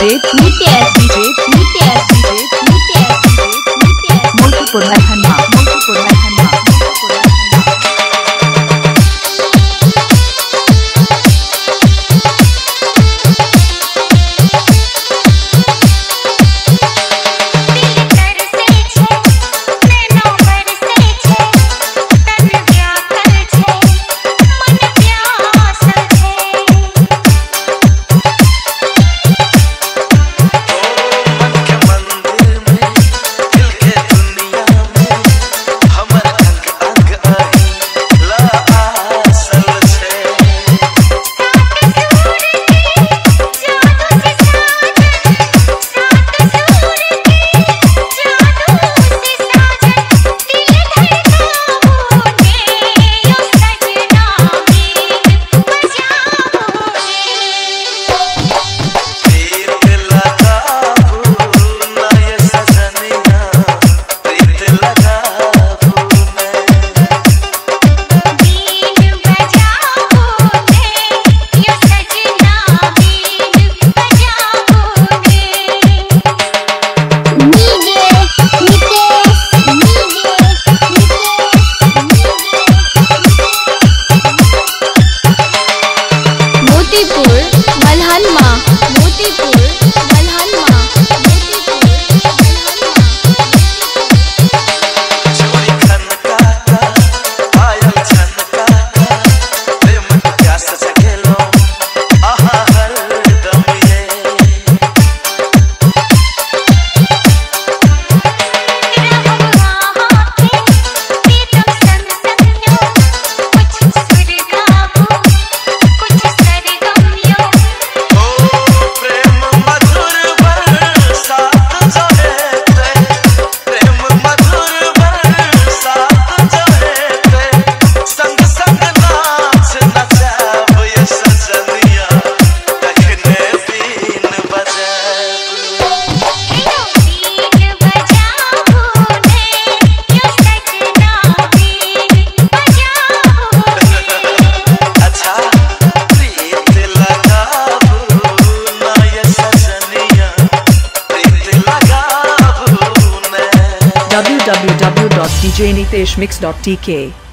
DJ नित्य DJ नित्य DJ नित्य मोतीपुर गाजीपुर मलहन माँ www.djniteshmix.tk